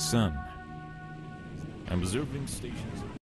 Sun. Observing stations.